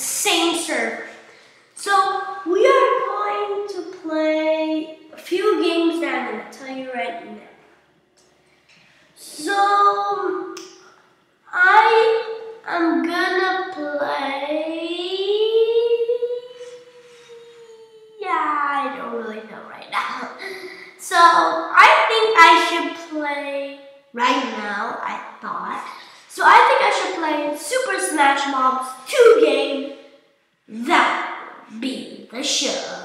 same server. So we are going to play a few games that I'm going to tell you right now. So I am gonna play. Yeah, I don't really know right now. So I think I should play right now. I thought. So I think I should play Super Smash Mobs 2 game. That be the show.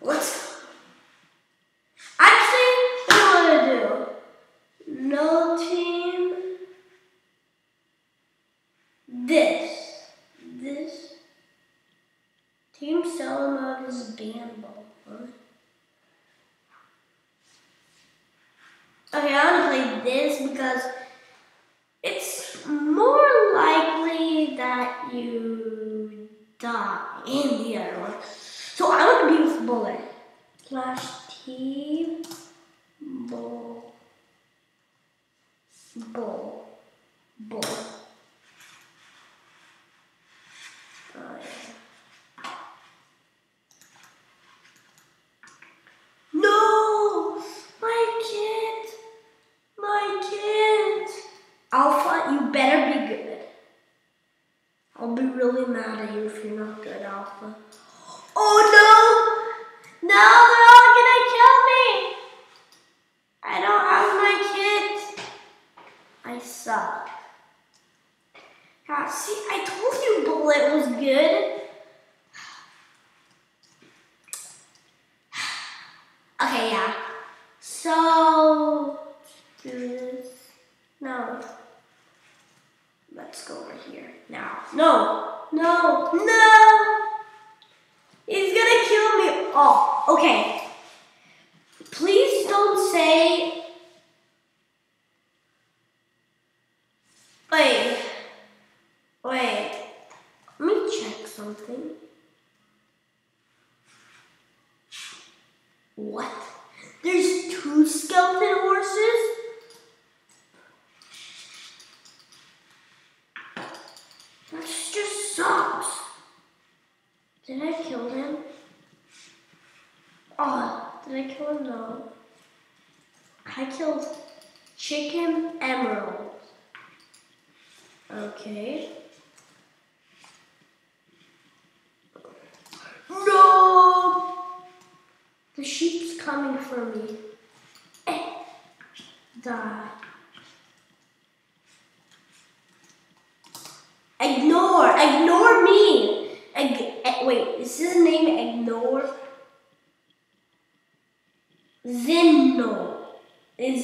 Let's go. Actually, I want to do? No team. This. This. Team solo mode is bannable. Huh? Okay, I want to play this because it's more likely that you die in the other one. So I want to be with Bullet. Slash team bull bull bull. Oh, yeah. No! My kid! My kid! Alpha, you better be good. I'll really mad you if you're not good, Alpha. Oh no! No, they're all gonna kill me! I don't have my kids. I suck. Yeah, see, I told you Bullet was good. Okay, yeah. So, do this. No. Let's go over here. Now. No. No. No. He's gonna kill me. Oh, okay. Please don't say. Wait. Wait. Let me check something. What? There's two skeleton horses? That just sucks. Did I kill him? Oh, No. I killed Chicken Emerald. Okay. No! The sheep's coming for me. Eh. Die. Ignore! Ignore me! Ig- eh, wait, is his name Ignore? Zinno.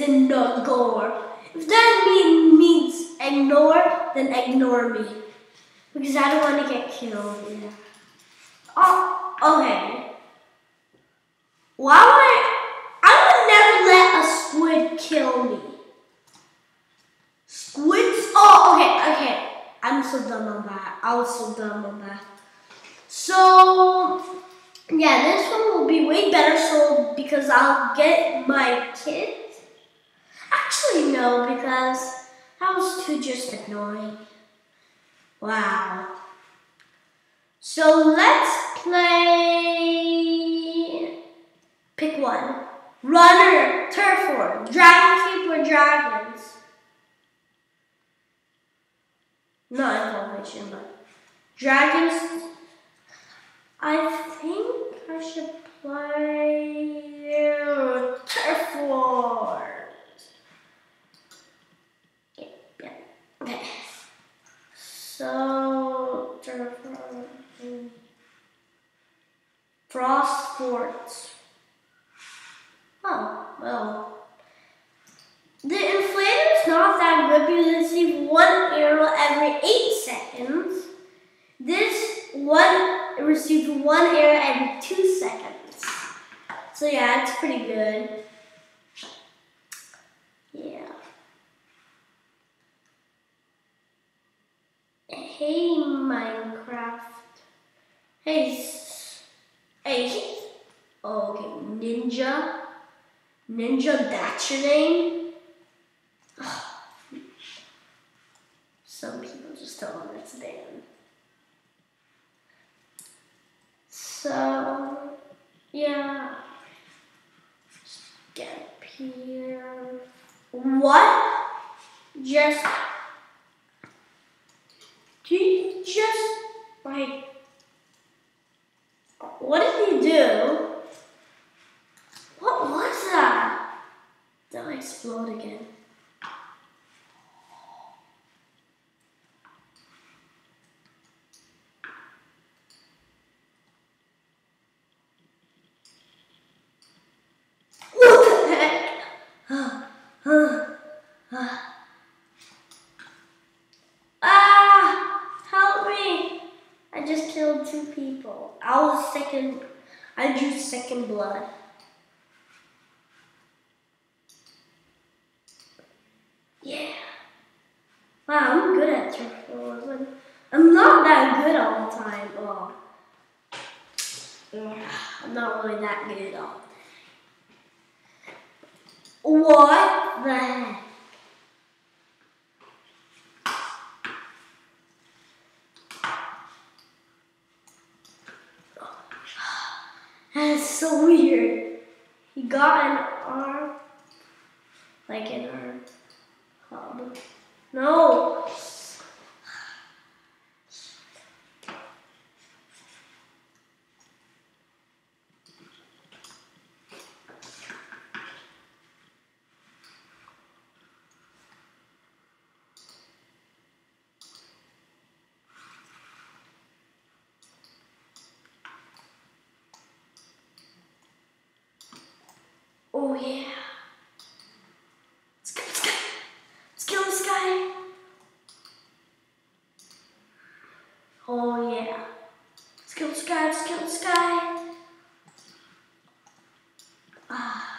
Zinnogor. If that mean, means ignore, then ignore me. Because I don't want to get killed. Yeah. Oh, okay. Why would I? Would never let a squid kill me. Squids? Oh, okay, okay. I'm so dumb on that. I was so dumb on that. So, yeah, this one will be way better. So, because I'll get my kids. Actually, no, because that was too just annoying. Wow. So let's play. Pick one. Runner, turf war, dragon keep, or dragons. Not information, but dragons. I think I should play turf war. Yeah, yeah. Okay. So turf war. mm. Frost sports. Oh, well. The inflator's not that good because it receives one arrow every 8 seconds. This one receives one arrow every 2 seconds. So yeah, it's pretty good. Yeah. Hey Minecraft. Hey, hey, oh, okay, Ninja. Ninja, that's your name? Some people just still in its den. So, yeah. Just get up here. What? Just. You just, like. What did he do? What was that? I explode again? What the heck? ah! Help me! I just killed two people. I was second. I drew second blood. Yeah. Wow, I'm good at wars. I'm, not that good all the time. Oh. I'm not really that good all the time. What the heck? That's so weird. He got an arm, like an arm hub. No. Oh yeah. Let's kill this guy. Let's kill this guy. Oh yeah. Let's kill this guy. Let's kill this guy. Ah.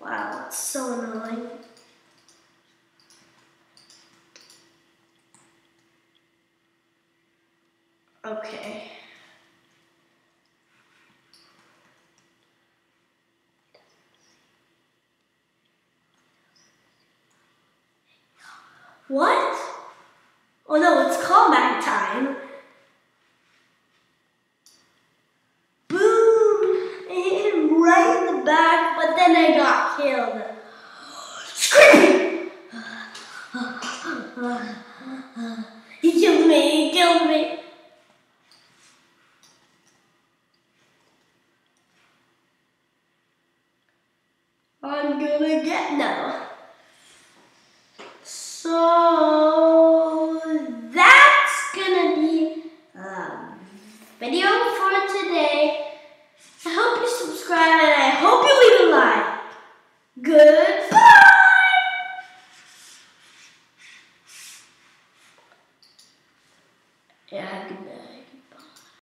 Wow, it's so annoying. Okay. What? Oh no, it's combat time. Boom! I hit him right in the back, but then I got killed. Screaming! He killed me, he killed me. I'm gonna get now. Video for today. I hope you subscribe and I hope you leave a like. Good.